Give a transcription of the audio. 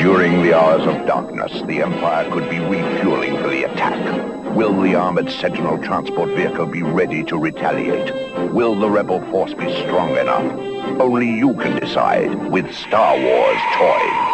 During the hours of darkness, the Empire could be refueling for the attack. Will the armored Sentinel transport vehicle be ready to retaliate? Will the rebel force be strong enough? Only you can decide with Star Wars Toys.